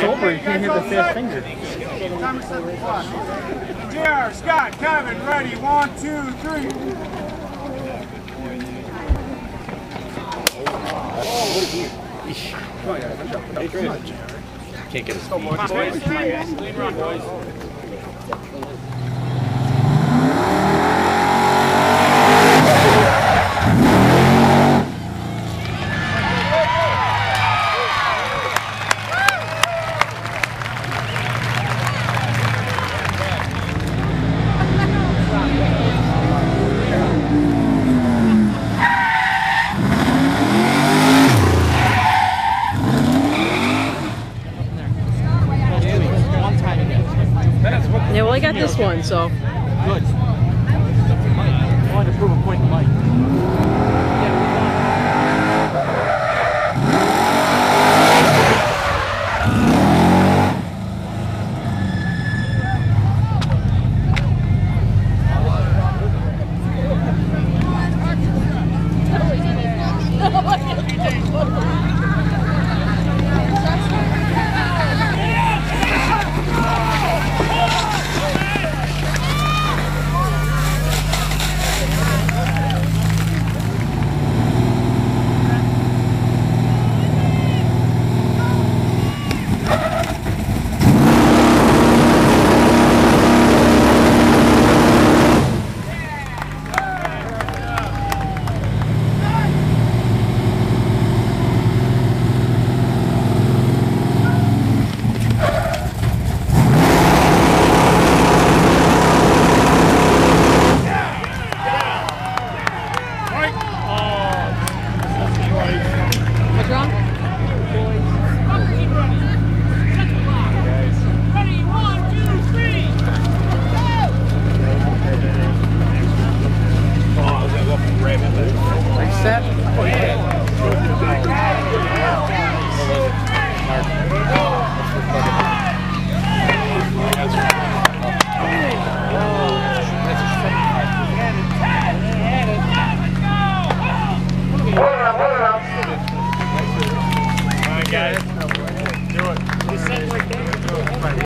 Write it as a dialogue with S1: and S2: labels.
S1: sober, you can't hit the fifth finger.
S2: JR, Scott, Kevin, ready. One, two, three.
S1: Can't get his
S3: Yeah, well, I got this one, so.
S1: Good. guys. Do it.